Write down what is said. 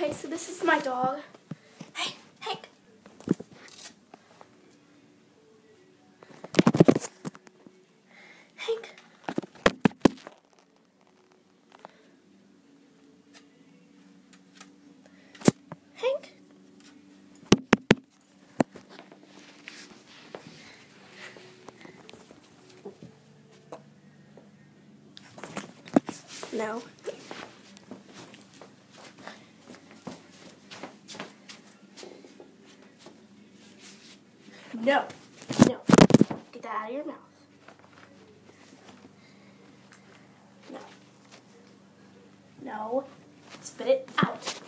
Okay, so this is my dog. Hey, Hank. Hank. Hank. No. No. No. Get that out of your mouth. No. No. Spit it out.